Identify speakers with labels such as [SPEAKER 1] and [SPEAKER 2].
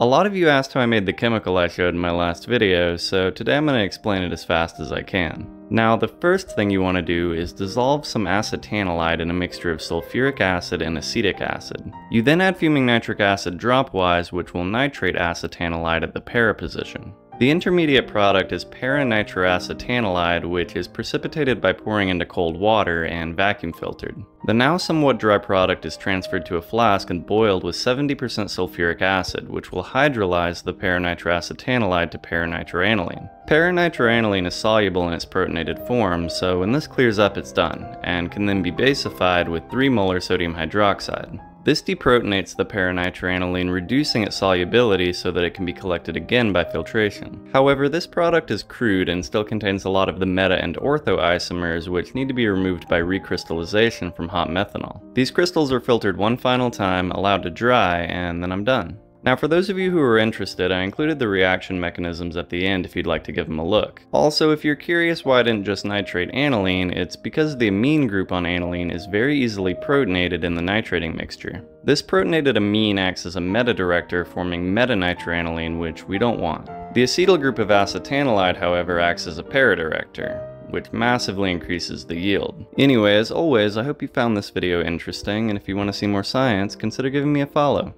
[SPEAKER 1] A lot of you asked how I made the chemical I showed in my last video, so today I'm going to explain it as fast as I can. Now, the first thing you want to do is dissolve some acetanilide in a mixture of sulfuric acid and acetic acid. You then add fuming nitric acid dropwise, which will nitrate acetanilide at the para position. The intermediate product is paranitroacetanilide, which is precipitated by pouring into cold water and vacuum filtered. The now somewhat dry product is transferred to a flask and boiled with 70% sulfuric acid, which will hydrolyze the paranitroacetanilide to paranitroaniline. Paranitroaniline is soluble in its protonated form, so when this clears up it's done, and can then be basified with 3 molar sodium hydroxide. This deprotonates the paranitroaniline, reducing its solubility so that it can be collected again by filtration. However, this product is crude and still contains a lot of the meta and ortho isomers which need to be removed by recrystallization from hot methanol. These crystals are filtered one final time, allowed to dry, and then I'm done. Now for those of you who are interested, I included the reaction mechanisms at the end if you'd like to give them a look. Also, if you're curious why I didn't just nitrate aniline, it's because the amine group on aniline is very easily protonated in the nitrating mixture. This protonated amine acts as a meta-director forming metanitroaniline, which we don't want. The acetyl group of acetanilide, however, acts as a para-director which massively increases the yield. Anyway, as always, I hope you found this video interesting, and if you want to see more science, consider giving me a follow.